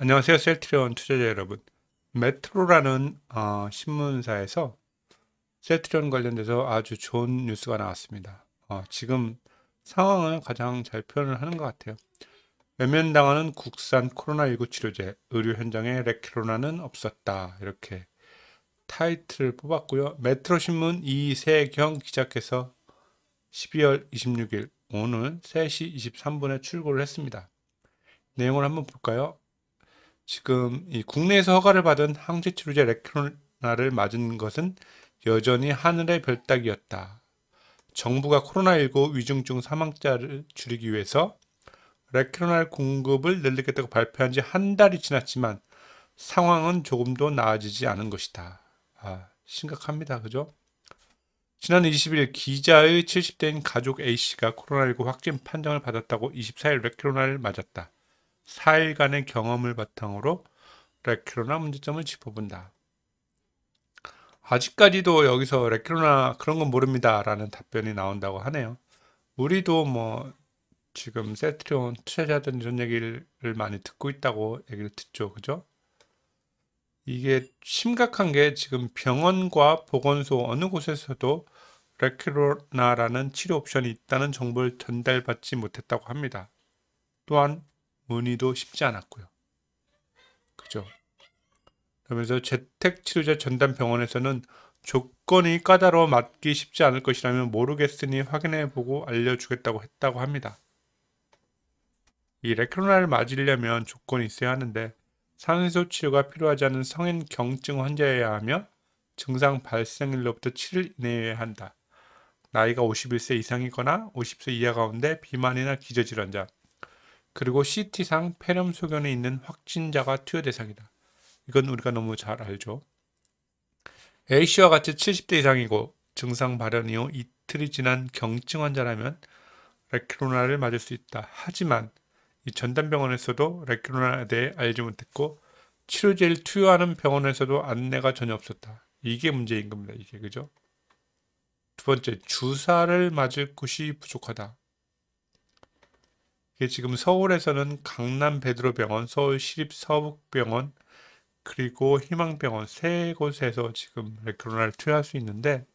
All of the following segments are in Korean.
안녕하세요. 셀트리온 투자자 여러분. 메트로라는 어, 신문사에서 셀트리온 관련돼서 아주 좋은 뉴스가 나왔습니다. 어, 지금 상황을 가장 잘 표현을 하는 것 같아요. 외면당하는 국산 코로나19 치료제, 의료 현장에 레키로나는 없었다. 이렇게 타이틀을 뽑았고요. 메트로 신문 이세경 기자께서 12월 26일 오늘 3시 23분에 출고를 했습니다. 내용을 한번 볼까요? 지금 이 국내에서 허가를 받은 항체 치료제 레크로나를 맞은 것은 여전히 하늘의 별따기였다. 정부가 코로나19 위중증 사망자를 줄이기 위해서 레크로날 공급을 늘리겠다고 발표한 지 한 달이 지났지만 상황은 조금도 나아지지 않은 것이다. 아, 심각합니다. 그죠? 지난 20일 기자의 70대인 가족 A씨가 코로나19 확진 판정을 받았다고 24일 레크로나를 맞았다. 4일간의 경험을 바탕으로 레크로나 문제점을 짚어본다. 아직까지도 여기서 레크로나 그런 건 모릅니다. 라는 답변이 나온다고 하네요. 우리도 뭐 지금 세트리온 투자자들 이런 얘기를 많이 듣고 있다고 얘기를 듣죠. 그죠? 이게 심각한 게 지금 병원과 보건소 어느 곳에서도 레크로나라는 치료 옵션이 있다는 정보를 전달받지 못했다고 합니다. 또한 문의도 쉽지 않았고요. 그죠? 그러면서 재택치료제 전담 병원에서는 조건이 까다로워 맞기 쉽지 않을 것이라면 모르겠으니 확인해보고 알려주겠다고 했다고 합니다. 이 레크로나를 맞으려면 조건이 있어야 하는데 산소 치료가 필요하지 않은 성인 경증 환자여야 하며 증상 발생일로부터 7일 이내여야 한다. 나이가 51세 이상이거나 50세 이하 가운데 비만이나 기저질환자, 그리고 CT상 폐렴 소견에 있는 확진자가 투여 대상이다. 이건 우리가 너무 잘 알죠. A씨와 같이 70대 이상이고 증상 발현 이후 이틀이 지난 경증 환자라면 레크로나를 맞을 수 있다. 하지만 이 전담병원에서도 레크로나에 대해 알지 못했고 치료제를 투여하는 병원에서도 안내가 전혀 없었다. 이게 문제인 겁니다. 이게 그죠? 두 번째, 주사를 맞을 곳이 부족하다. 이게 지금 서울에서는 강남 베드로병원, 서울 시립 서북병원, 그리고 희망병원 세 곳에서 지금 레크로나를 투여할 수 있는데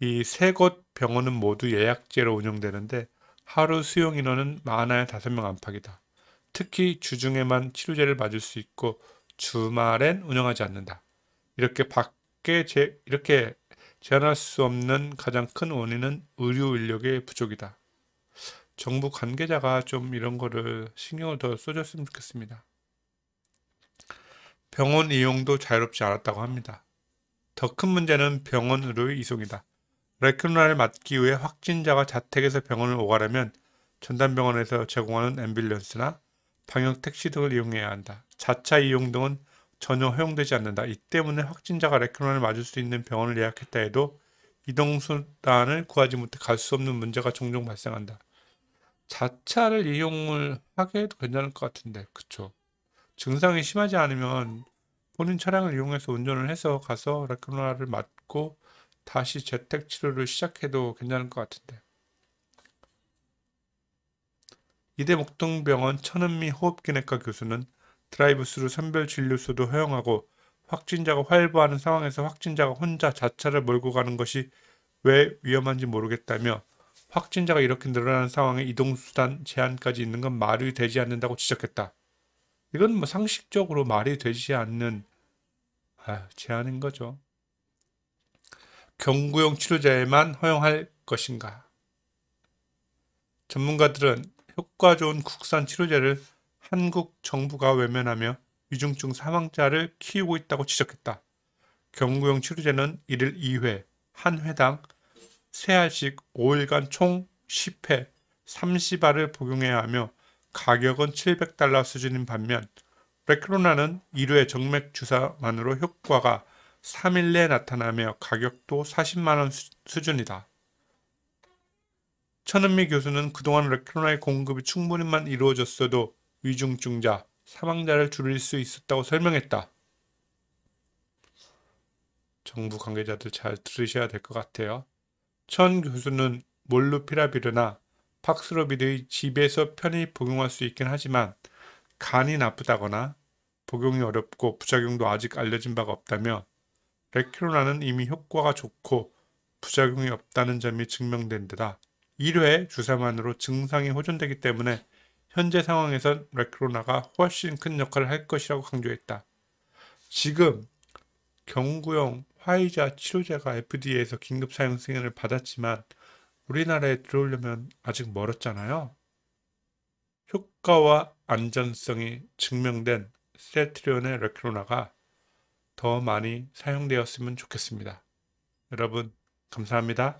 이 세 곳 병원은 모두 예약제로 운영되는데 하루 수용 인원은 많아야 다섯 명 안팎이다. 특히 주중에만 치료제를 맞을 수 있고 주말엔 운영하지 않는다. 이렇게 밖에 제, 이렇게 제한할 수 없는 가장 큰 원인은 의료 인력의 부족이다. 정부 관계자가 좀 이런 거를 신경을 더 써줬으면 좋겠습니다. 병원 이용도 자유롭지 않았다고 합니다. 더 큰 문제는 병원 의료의 이송이다. 레크로나를 맞기 위해 확진자가 자택에서 병원을 오가려면 전담병원에서 제공하는 앰뷸런스나 방역 택시 등을 이용해야 한다. 자차 이용 등은 전혀 허용되지 않는다. 이 때문에 확진자가 레크로나를 맞을 수 있는 병원을 예약했다 해도 이동수단을 구하지 못해 갈 수 없는 문제가 종종 발생한다. 자차를 이용을 하게 해도 괜찮을 것 같은데, 그쵸? 증상이 심하지 않으면 본인 차량을 이용해서 운전을 해서 가서 레크로나를 맞고 다시 재택 치료를 시작해도 괜찮을 것 같은데. 이대 목동병원 천은미 호흡기내과 교수는 드라이브스루 선별 진료소도 허용하고 확진자가 활보하는 상황에서 확진자가 혼자 자차를 몰고 가는 것이 왜 위험한지 모르겠다며 확진자가 이렇게 늘어나는 상황에 이동수단 제한까지 있는 건 말이 되지 않는다고 지적했다. 이건 뭐 상식적으로 말이 되지 않는 아, 제한인 거죠. 경구용 치료제에만 허용할 것인가? 전문가들은 효과 좋은 국산 치료제를 한국 정부가 외면하며 위중증 사망자를 키우고 있다고 지적했다. 경구용 치료제는 이를 2회, 한 회당 3알씩 5일간 총 10회 30알을 복용해야 하며 가격은 700달러 수준인 반면 레크로나는 1회 정맥 주사만으로 효과가 3일 내에 나타나며 가격도 40만원 수준이다. 천은미 교수는 그동안 레크로나의 공급이 충분히만 이루어졌어도 위중증자, 사망자를 줄일 수 있었다고 설명했다. 정부 관계자들 잘 들으셔야 될 것 같아요. 천 교수는 몰루피라비르나 팍스로비드의 집에서 편히 복용할 수 있긴 하지만 간이 나쁘다거나 복용이 어렵고 부작용도 아직 알려진 바가 없다며 레큐로나는 이미 효과가 좋고 부작용이 없다는 점이 증명된 데다 1회 주사만으로 증상이 호전되기 때문에 현재 상황에선 레크로나가 훨씬 큰 역할을 할 것이라고 강조했다. 지금 경구용 화이자 치료제가 FDA에서 긴급 사용 승인을 받았지만 우리나라에 들어오려면 아직 멀었잖아요. 효과와 안전성이 증명된 셀트리온의 레크로나가 더 많이 사용되었으면 좋겠습니다. 여러분 감사합니다.